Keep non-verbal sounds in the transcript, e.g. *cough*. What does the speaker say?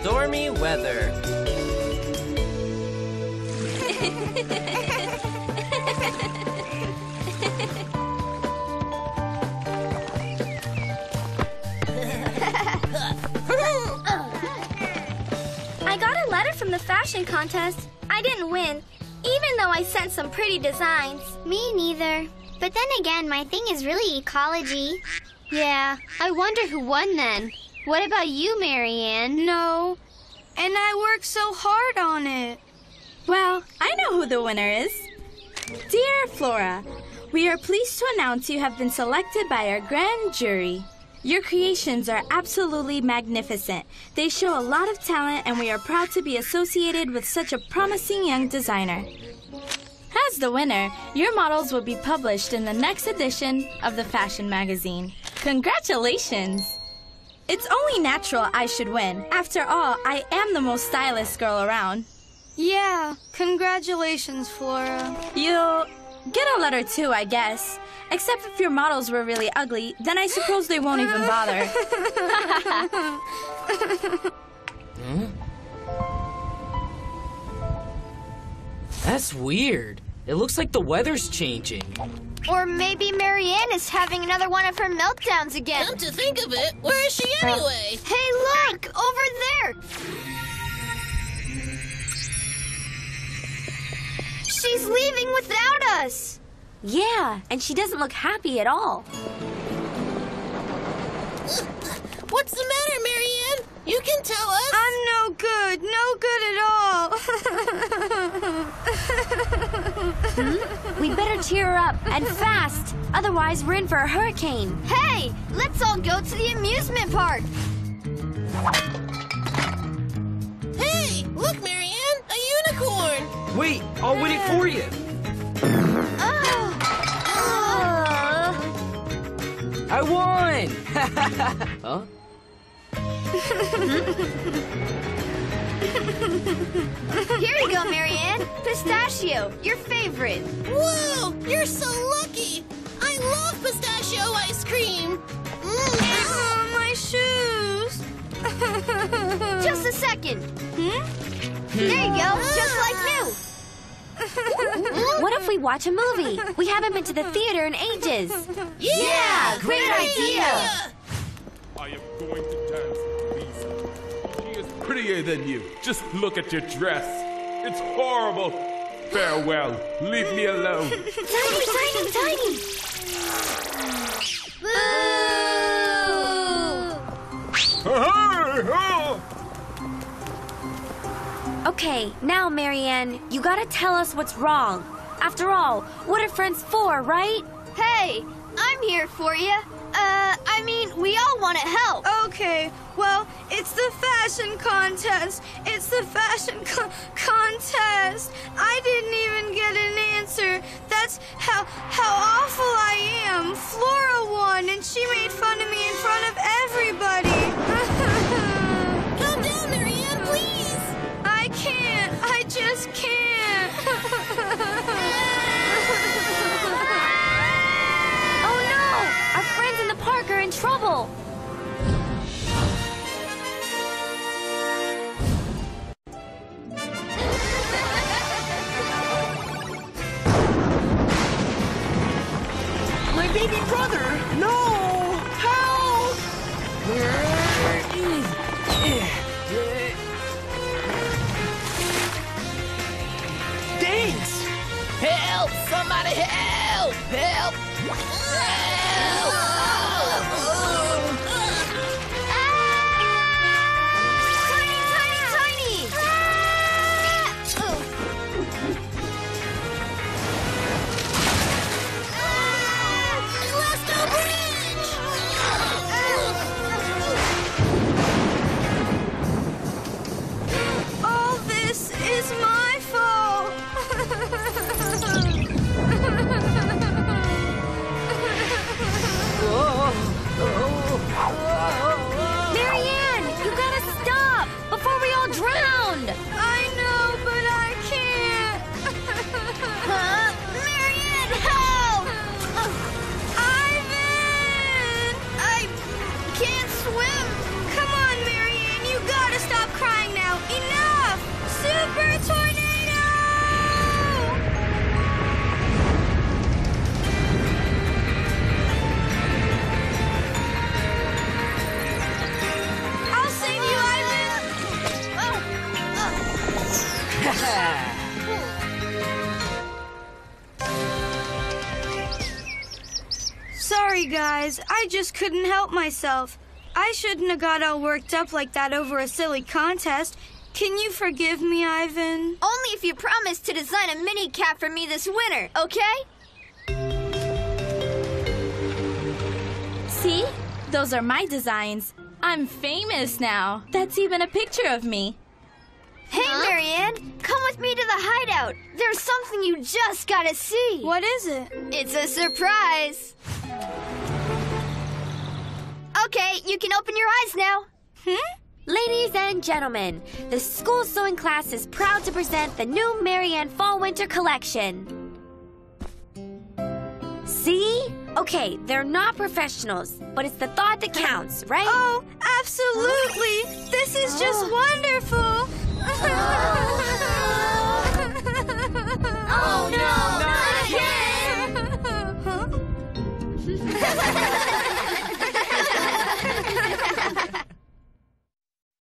stormy weather. I got a letter from the fashion contest. I didn't win, even though I sent some pretty designs. Me neither. But then again, my thing is really ecology. Yeah, I wonder who won then. What about you, Marianne? No. And I worked so hard on it. Well, I know who the winner is. Dear Flora, we are pleased to announce you have been selected by our grand jury. Your creations are absolutely magnificent. They show a lot of talent, and we are proud to be associated with such a promising young designer. As the winner, your models will be published in the next edition of the fashion magazine. Congratulations! It's only natural I should win. After all, I am the most stylish girl around. Yeah, congratulations, Flora. You'll get a letter too, I guess. Except if your models were really ugly, then I suppose they won't even bother. *laughs* Hmm? That's weird. It looks like the weather's changing. Or maybe Marianne is having another one of her meltdowns again. Come to think of it, where is she uh, anyway? Hey, look! Over there! She's leaving without us! Yeah, and she doesn't look happy at all. *laughs* What's the matter, Marianne? You can tell us. I'm no good, no good at all. *laughs* Hmm? We better cheer her up, and fast. Otherwise, we're in for a hurricane. Hey, let's all go to the amusement park! Hey, look, Marianne, a unicorn. Wait, I'll win it for you. Oh. I won! *laughs* huh? *laughs* Here you go, Marianne. Pistachio, your favorite. Whoa, you're so lucky. I love pistachio ice cream. Mm. Oh, my shoes. *laughs* Just a second. Hmm? There you go, just like new. What if we watch a movie? We haven't been to the theater in ages. Yeah, great idea. I am going to dance with Lisa. She is prettier than you. Just look at your dress. It's horrible. Farewell. Leave me alone. *laughs* Tiny, tiny, tiny. Boo! Okay, now, Marianne, you gotta tell us what's wrong. After all, what are friends for, right? Hey, I'm here for you. I mean, we all want to help. Okay, well, it's the fashion contest. It's the fashion co- contest. I didn't even get an answer. That's how how awful I am. Flora won, and she made fun of me in front of baby brother! No! Help! Thanks! Help! Somebody help! Help! Tiny, Oh! oh. Guys. I just couldn't help myself. I shouldn't have got all worked up like that over a silly contest. Can you forgive me, Ivan? Only if you promise to design a mini cap for me this winter, okay? See? Those are my designs. I'm famous now. That's even a picture of me. Hey, Marianne, come with me to the hideout. There's something you just gotta see. What is it? It's a surprise. Okay, you can open your eyes now. Hmm? Ladies and gentlemen, the school sewing class is proud to present the new Marianne Fall Winter collection. See? Okay, they're not professionals, but it's the thought that counts, right? Oh, absolutely! This is just oh. wonderful! *laughs*